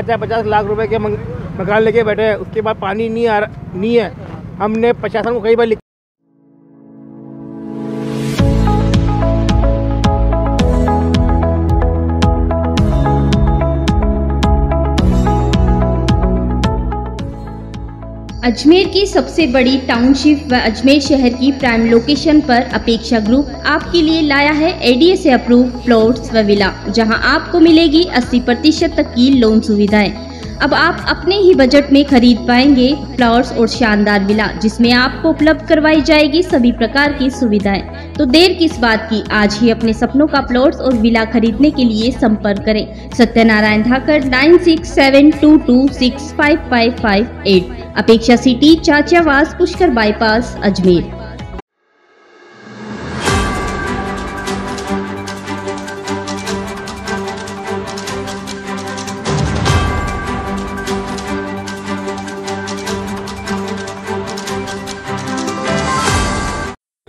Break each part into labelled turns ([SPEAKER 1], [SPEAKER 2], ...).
[SPEAKER 1] पचास पचास लाख रुपए के मकान लेके बैठे हैं। उसके बाद पानी नहीं आ रहा नहीं है। हमने प्रशासन को कई बार
[SPEAKER 2] अजमेर की सबसे बड़ी टाउनशिप व अजमेर शहर की प्राइम लोकेशन पर अपेक्षा ग्रुप आपके लिए लाया है एडीए से अप्रूव प्लॉट्स व विला जहाँ आपको मिलेगी 80 प्रतिशत तक की लोन सुविधाएँ। अब आप अपने ही बजट में खरीद पाएँगे प्लॉट्स और शानदार विला, जिसमें आपको उपलब्ध करवाई जाएगी सभी प्रकार की सुविधाएँ। तो देर किस बात की? आज ही अपने सपनों का प्लॉट्स और विला खरीदने के लिए संपर्क करें। Satyanarayan Dhakar nine six seven two two six five five five eight Apeksha city Chachawas Pushkar bypass Ajmer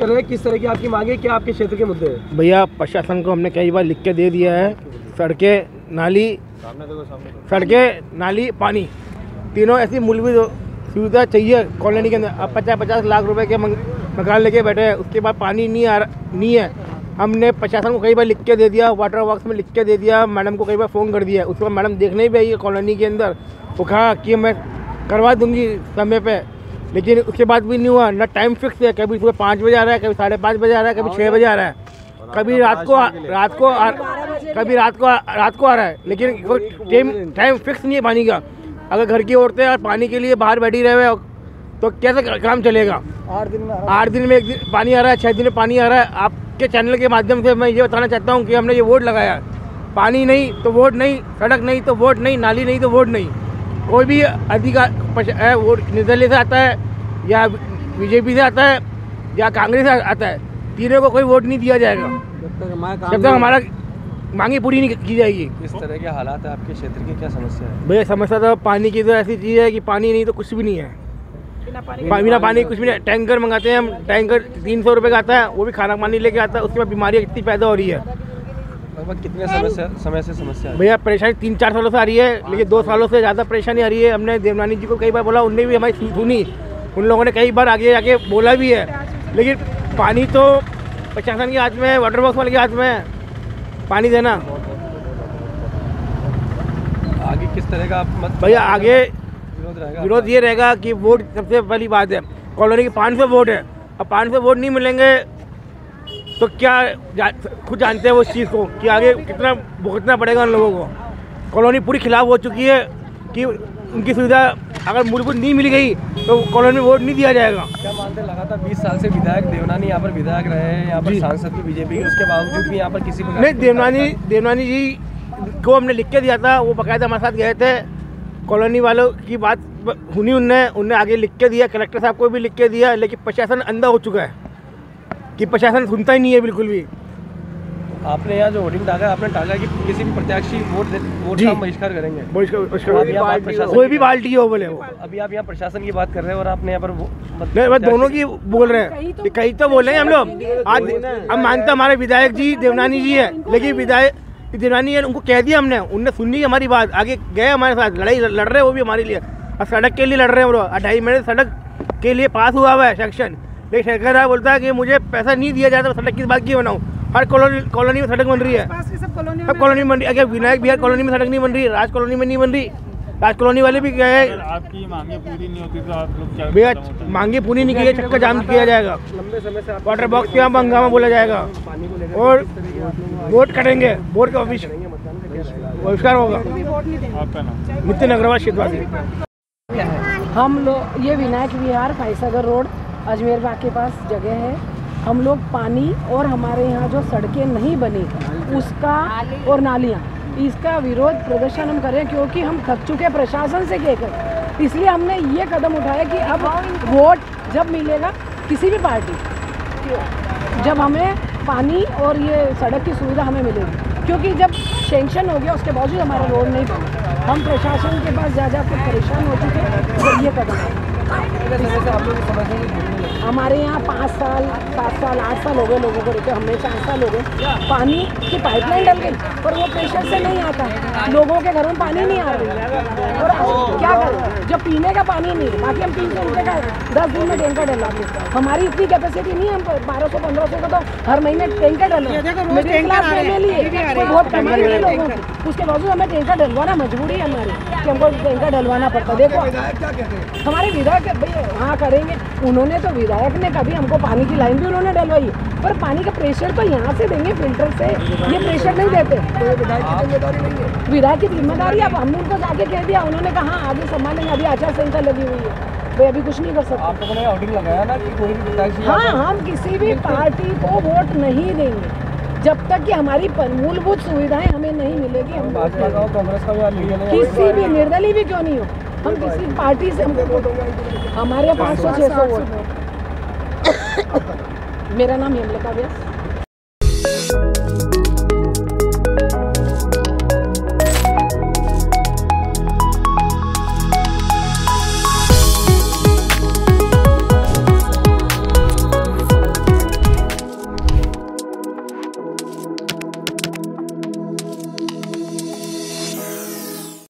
[SPEAKER 3] कर रहे हैं? किस तरह की आपकी मांगे क्या आपके क्षेत्र के मुद्दे हैं?
[SPEAKER 1] भैया, प्रशासन को हमने कई बार लिख के दे दिया है। सड़कें, नाली सड़कें, नाली, पानी। तीनों ऐसी मूलभूत सुविधा चाहिए कॉलोनी के अंदर। अब पचास पचास लाख रुपए के मकान लेके बैठे हैं। उसके बाद पानी नहीं आ नहीं है। हमने प्रशासन को कई बार लिख के दे दिया, वाटर वर्क्स में लिख के दे दिया। मैडम को कई बार फ़ोन कर दिया। उसके बाद मैडम देखने भी आई है कॉलोनी के अंदर। वो कहा कि मैं करवा दूँगी समय पे। लेकिन उसके बाद भी नहीं हुआ ना टाइम फिक्स है कभी सुबह पाँच बजे आ रहा है कभी साढ़े पाँच बजे आ रहा है कभी छः बजे आ रहा है। कभी रात को रात को आ- कभी रात को रात को आ रहा है लेकिन कोई टाइम टाइम फिक्स नहीं है पानी का। अगर घर की औरतें और पानी के लिए बाहर बैठी रहे हुए तो कैसे काम चलेगा?
[SPEAKER 3] आठ दिन में
[SPEAKER 1] आठ दिन में एक दिन पानी आ रहा है छः दिन में पानी आ रहा है। आपके चैनल के माध्यम से मैं ये बताना चाहता हूँ कि हमने ये वोट लगाया है। पानी नहीं तो वोट नहीं सड़क नहीं तो वोट नहीं नाली नहीं तो वोट नहीं। कोई भी अधिकार वोट निर्दलीय से आता है या बीजेपी से आता है या कांग्रेस से आता है तीनों को कोई वोट नहीं दिया जाएगा।
[SPEAKER 3] जब तक हमारा काम
[SPEAKER 1] जब तक हमारा मांगी पूरी नहीं की जाएगी।
[SPEAKER 3] किस तरह के हालात है? आपके क्षेत्र की क्या समस्या है?
[SPEAKER 1] भैया समस्या तो पानी की तो ऐसी चीज़ है कि पानी नहीं तो कुछ भी नहीं है। बिना पानी कुछ भी नहीं टैंकर मंगाते हैं हम टैंकर तीन सौ रुपये का आता है वो भी खाना पानी लेके आता है उसके बाद बीमारियाँ कितनी पैदा हो रही है।
[SPEAKER 3] लगभग कितने समय से समय से समस्या है?
[SPEAKER 1] भैया परेशानी तीन चार सालों से आ रही है लेकिन दो सालों से ज़्यादा परेशानी आ रही है। हमने देवनानी जी को कई बार बोला उनने भी हमारी सुनी- उन लोगों ने कई बार आगे आके बोला भी है। लेकिन पानी तो प्रशासन के हाथ में है वाटर वर्क वाले के हाथ में है। पानी देना।
[SPEAKER 3] आगे किस तरह का
[SPEAKER 1] भैया आगे
[SPEAKER 3] विरोध
[SPEAKER 1] ये रहेगा कि वोट सबसे पहली बात है। कॉलोनी की पाँच सौ वोट है। अब पाँच सौ वोट नहीं मिलेंगे तो क्या जा, खुद जानते हैं वो उस चीज़ को कि आगे कितना भुगतना पड़ेगा उन लोगों को। कॉलोनी पूरी खिलाफ हो चुकी है कि उनकी सुविधा अगर मूलभूत नहीं मिल गई तो कॉलोनी में वोट नहीं दिया जाएगा।
[SPEAKER 3] क्या मानते हैं लगातार बीस साल से विधायक देवनानी यहाँ पर विधायक रहे हैं यहाँ पर सांसद भी बीजेपी के उसके बावजूद भी यहाँ पर किसी
[SPEAKER 1] नहीं देवनानी देवनानी जी को हमने लिख के दिया था वो बाकायदा हमारे साथ गए थे। कॉलोनी वालों की बात सुनी उनने उनने आगे लिख के दिया कलेक्टर साहब को भी लिख के दिया लेकिन प्रशासन अंधा हो चुका है। कि प्रशासन सुनता ही नहीं है बिल्कुल भी।
[SPEAKER 3] आपने यहाँ जो वोटिंग टाका आपने टाका कि किसी भी प्रत्याशी वोट दे- वोट का हम बहिष्कार करेंगे।
[SPEAKER 1] कोई भी पार्टी हो बोले वो।
[SPEAKER 3] अभी आप यहाँ प्रशासन की बात कर रहे हैं और आपने यहाँ पर वो-
[SPEAKER 1] नहीं बस दोनों की बोल रहे हैं। कहीं तो बोल रहे हैं हम लोग। आज हम मानते हमारे विधायक जी देवनानी जी है। लेकिन विधायक देवनानी है उनको कह दिया हमने। उनने सुनी हमारी बात। आगे गए हमारे साथ। लड़ाई लड़ रहे हैं वो भी हमारे लिए। और सड़क के लिए लड़ रहे हैं वो लोग। ढाई महीने सड़क के लिए पास हुआ हुआ है सेक्शन। लेकिन ठेकेदार बोलता है कि मुझे पैसा नहीं दिया जाता सड़क किस बात की बनाऊँ? हर कॉलोनी कॉलोनी में सड़क बन रही है। सब कॉलोनी बन रही है। अगर विनायक बिहार कॉलोनी में सड़क नहीं बन रही राज कॉलोनी में नहीं बन रही। राज कॉलोनी वाले भी गए।
[SPEAKER 4] आपकी मांगे पूरी नहीं होती तो आप लोग क्या
[SPEAKER 1] भैया मांगे पूरी नहीं की गई चक्का जाम किया जाएगा।
[SPEAKER 3] लंबे समय से
[SPEAKER 1] वाटर बॉक्स के यहाँ हंगामा बोला जाएगा। और वोट करेंगे वोट के ऑफ़िस बहिष्कार होगा। नितिन अग्रवाल क्षेत्रवासी
[SPEAKER 5] हम लोग ये विनायक विहार फैसागर रोड। अजमेर बाग के पास जगह है। हम लोग पानी और हमारे यहाँ जो सड़कें नहीं बनी, उसका और नालियाँ, इसका विरोध प्रदर्शन हम करें क्योंकि हम थक चुके प्रशासन से कहकर। इसलिए हमने ये कदम उठाया कि अब वोट जब मिलेगा किसी भी पार्टी, जब हमें पानी और ये सड़क की सुविधा हमें मिलेगी। क्योंकि जब सेंक्शन हो गया, उसके बावजूद हमारा रोड नहीं बना। हम प्रशासन के पास जा जा परेशान हो चुके हैं। ये कदम हमारे यहाँ पाँच साल सात साल आठ साल हो गए लोगों को रहते हमें चार साल हो गए। पानी की पाइपलाइन डल गई पर वो प्रेशर से नहीं आता। लोगों के घरों में पानी नहीं आ रही। और क्या करें? जब पीने का पानी नहीं बाकी हम तीन सौ रुपये का दस दिन में टैंकर डलाते। हमारी इतनी कैपेसिटी नहीं है हम बारह सौ पंद्रह सौ का तो हर महीने टैंकर डलवा मिडिल क्लास फैमिली बहुत कमाई नहीं लोगों उसके बावजूद हमें टैंकर डलवाना मजबूरी है हमारी। कि हमको टैंकर डलवाना पड़ता है। देखो हमारे विधायक भाई हाँ करेंगे उन्होंने तो विधायक ने कभी हमको पानी की लाइन भी उन्होंने डलवाई पर पानी का प्रेशर तो यहाँ से देंगे फ़िल्टर से। ये प्रेशर नहीं देते। विधायक की ज़िम्मेदारी अब हमने उनको जाके कह दिया उन्होंने कहा हाँ आगे संभालेंगे अभी आचार संहिता लगी हुई है। भाई अभी कुछ नहीं कर सकते।
[SPEAKER 3] आप लोगों ने होर्डिंग लगाया ना कि कोई भी
[SPEAKER 5] हाँ हम किसी भी पार्टी को वोट नहीं देंगे। जब तक कि हमारी मूलभूत सुविधाएँ हमें नहीं मिलेगी हम
[SPEAKER 3] भाजपा का कांग्रेस का
[SPEAKER 5] किसी भी निर्दलीय भी क्यों नहीं हो? हम किसी पार्टी से हमको वोट हमारे पाँच सौ छः सौ वोट। मेरा नाम हेमलता व्यास।